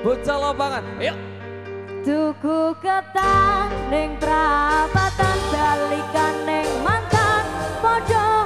Bocah lapangan, yuk. Tuku ketan neng prapatan balikan neng mantan pojok.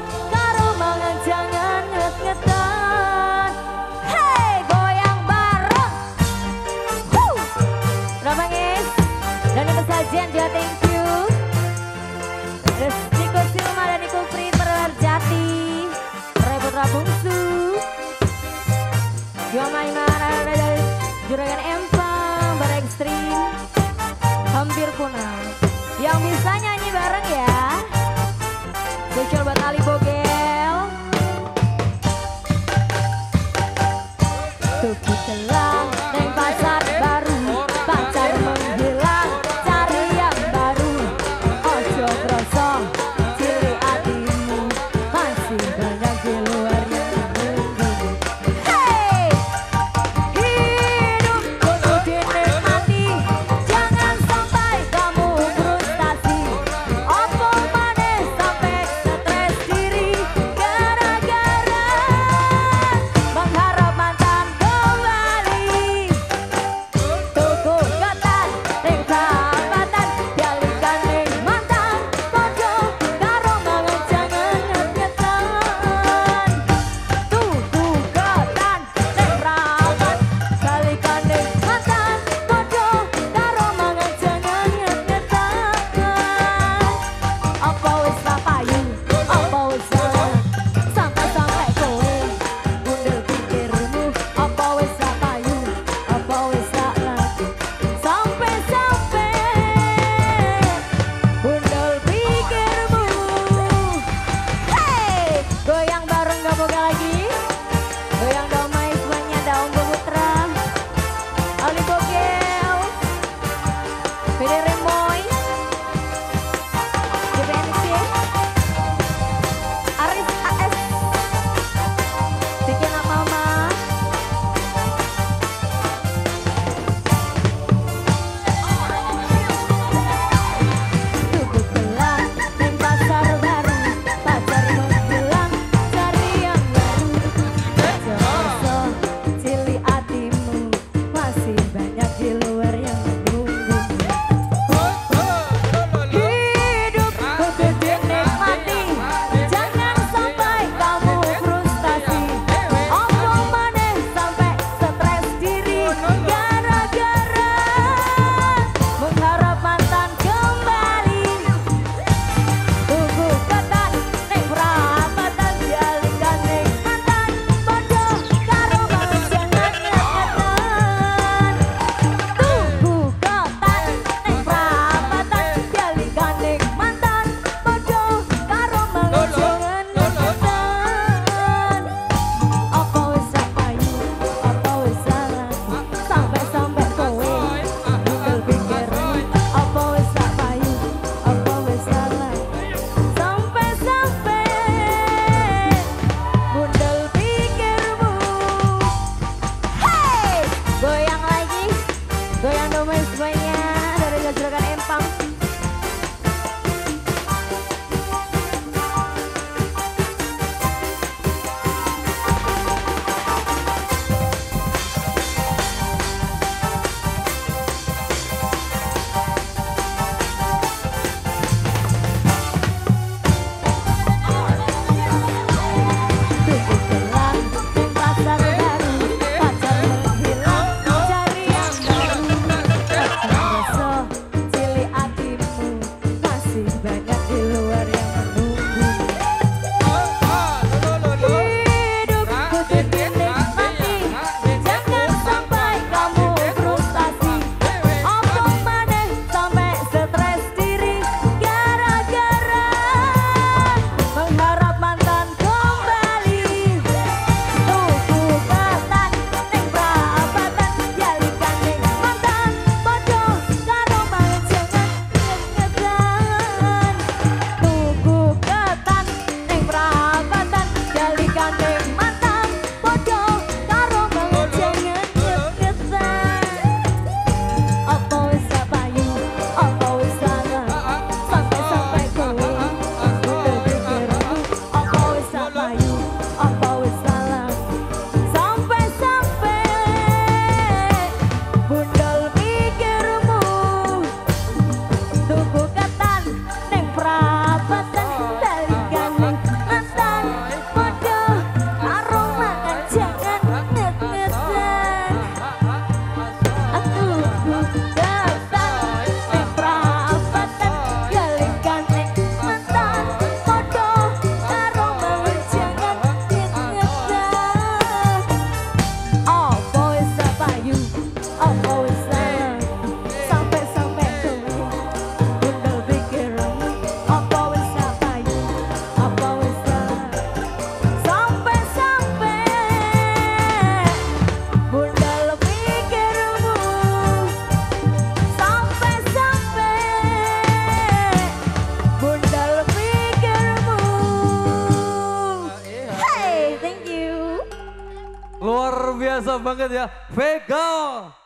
alavanca dela. Fegão!